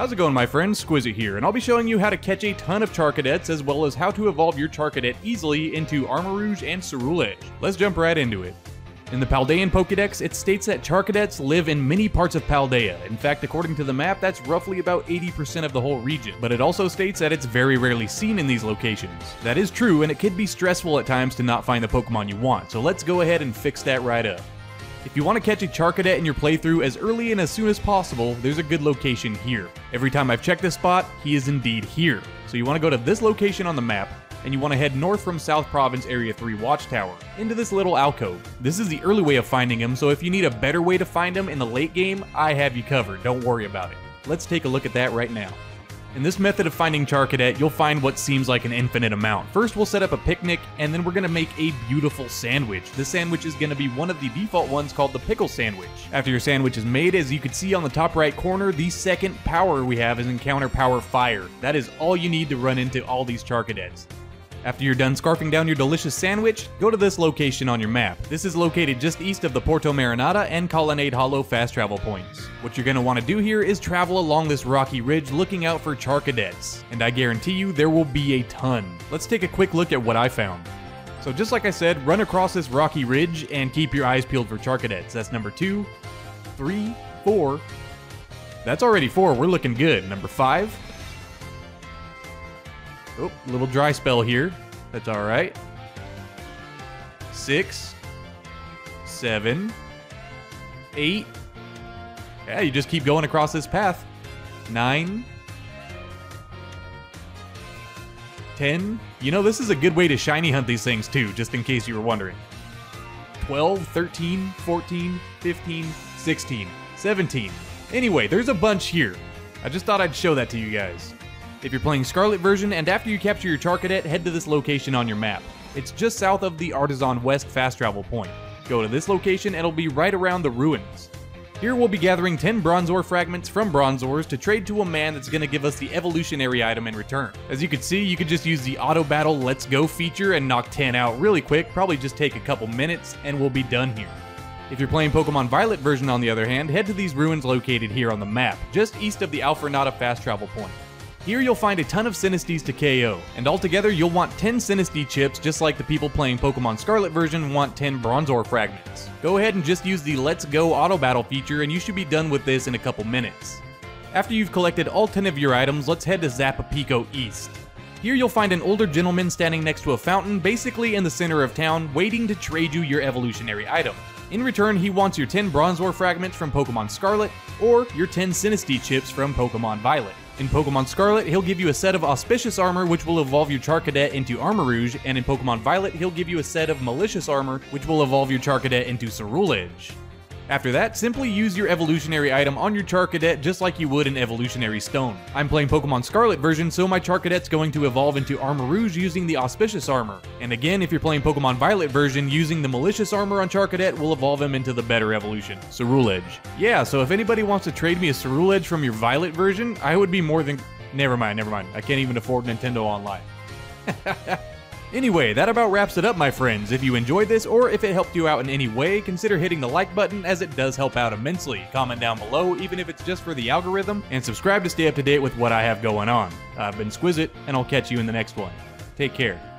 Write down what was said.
How's it going my friends, Skwizzit here, and I'll be showing you how to catch a ton of Charcadets as well as how to evolve your Charcadet easily into Armarouge and Ceruledge. Let's jump right into it. In the Paldean Pokedex, it states that Charcadets live in many parts of Paldea. In fact, according to the map, that's roughly about 80% of the whole region. But it also states that it's very rarely seen in these locations. That is true, and it can be stressful at times to not find the Pokemon you want, so let's go ahead and fix that right up. If you want to catch a Charcadet in your playthrough as early and as soon as possible, there's a good location here. Every time I've checked this spot, he is indeed here. So you want to go to this location on the map, and you want to head north from South Province Area 3 Watchtower, into this little alcove. This is the early way of finding him, so if you need a better way to find him in the late game, I have you covered, don't worry about it. Let's take a look at that right now. In this method of finding Charcadet, you'll find what seems like an infinite amount. First, we'll set up a picnic, and then we're to make a beautiful sandwich. This sandwich is to be one of the default ones called the pickle sandwich. After your sandwich is made, as you can see on the top right corner, the second power we have is Encounter Power Fire. That is all you need to run into all these Charcadets. After you're done scarfing down your delicious sandwich, go to this location on your map. This is located just east of the Porto Marinata and Colonnade Hollow fast travel points. What you're going to want to do here is travel along this rocky ridge looking out for Charcadets, and I guarantee you there will be a ton. Let's take a quick look at what I found. So just like I said, run across this rocky ridge and keep your eyes peeled for Charcadets. That's number two, three, four. That's already four, we're looking good. Number five, Oh, little dry spell here. That's all right. Six, seven, eight. Yeah, you just keep going across this path. Nine, ten. You know, this is a good way to shiny hunt these things too, just in case you were wondering. 12, 13, 14, 15, 16, 17. Anyway, there's a bunch here. I just thought I'd show that to you guys. If you're playing Scarlet version, and after you capture your Charcadet, head to this location on your map. It's just south of the Artazon West fast travel point. Go to this location and it'll be right around the ruins. Here we'll be gathering 10 Bronzor fragments from Bronzors to trade to a man that's going to give us the evolutionary item in return. As you can see, you could just use the auto battle let's go feature and knock 10 out really quick, probably just take a couple minutes, and we'll be done here. If you're playing Pokemon Violet version on the other hand, head to these ruins located here on the map, just east of the Alfornada fast travel point. Here you'll find a ton of Sinisteas to KO, and altogether you'll want 10 Sinistea chips just like the people playing Pokemon Scarlet version want 10 Bronzor fragments. Go ahead and just use the Let's Go Auto Battle feature and you should be done with this in a couple minutes. After you've collected all 10 of your items, let's head to Zapapico East. Here you'll find an older gentleman standing next to a fountain, basically in the center of town, waiting to trade you your evolutionary item. In return, he wants your 10 Bronzor fragments from Pokemon Scarlet, or your 10 Sinistea chips from Pokemon Violet. In Pokemon Scarlet, he'll give you a set of Auspicious Armor, which will evolve your Charcadet into Armarouge, and in Pokemon Violet, he'll give you a set of Malicious Armor, which will evolve your Charcadet into Ceruledge. After that, simply use your evolutionary item on your Charcadet just like you would an evolutionary stone. I'm playing Pokemon Scarlet version, so my Charcadet's going to evolve into Armarouge using the Auspicious Armor. And again, if you're playing Pokemon Violet version, using the Malicious Armor on Charcadet will evolve him into the better evolution, Ceruledge. Yeah, so if anybody wants to trade me a Ceruledge from your Violet version, I would be more than... Never mind, never mind. I can't even afford Nintendo Online. Anyway, that about wraps it up, my friends. If you enjoyed this, or if it helped you out in any way, consider hitting the like button as it does help out immensely. Comment down below, even if it's just for the algorithm, and subscribe to stay up to date with what I have going on. I've been Skwizzit, and I'll catch you in the next one. Take care.